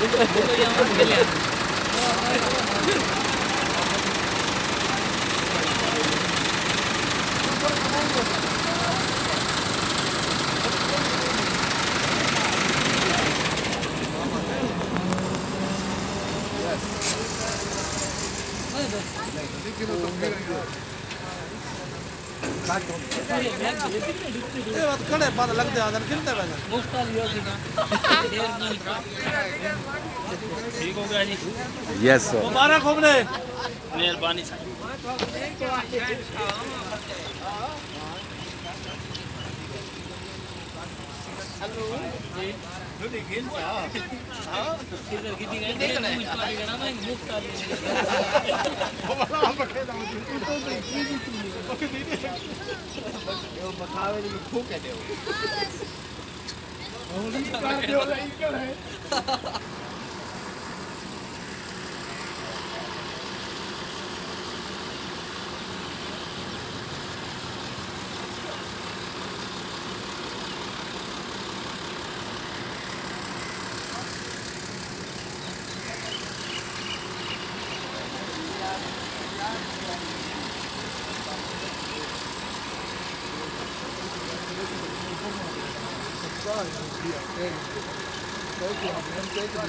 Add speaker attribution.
Speaker 1: Bunu yalnız bilen.
Speaker 2: Thank you.
Speaker 1: ಕಡೆ ಪಾದ
Speaker 3: ಲಗ್ದೆ ಅದನ್ನ ತಿಂತೇವೆ
Speaker 1: यस
Speaker 3: मुबारक हो? हमने मेहरबानी
Speaker 1: किधर कितनी
Speaker 3: Oh, he's
Speaker 1: got to do
Speaker 2: it. He's got to do it. rồi thì biểu tên tới trường học em tới rồi